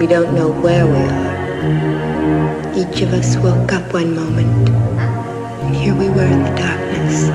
We don't know where we are. Each of us woke up one moment, and here we were in the darkness.